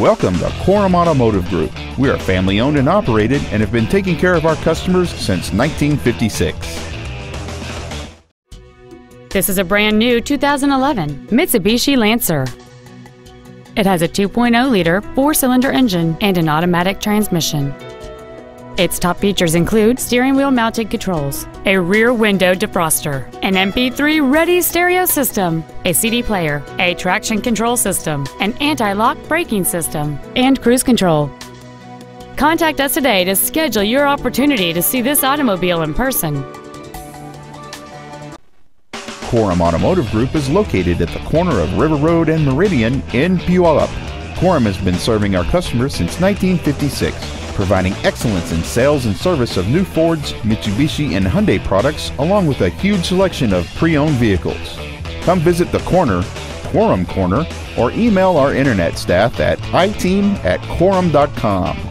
Welcome to Korum Automotive Group. We are family owned and operated and have been taking care of our customers since 1956. This is a brand new 2011 Mitsubishi Lancer. It has a 2.0 liter four cylinder engine and an automatic transmission. Its top features include steering wheel mounted controls, a rear window defroster, an MP3 ready stereo system, a CD player, a traction control system, an anti lock braking system, and cruise control. Contact us today to schedule your opportunity to see this automobile in person. Korum Automotive Group is located at the corner of River Road and Meridian in Puyallup. Korum has been serving our customers since 1956 providing excellence in sales and service of new Fords, Mitsubishi, and Hyundai products, along with a huge selection of pre owned vehicles. Come visit the corner, Korum Corner, or email our internet staff at iteam at korum.com.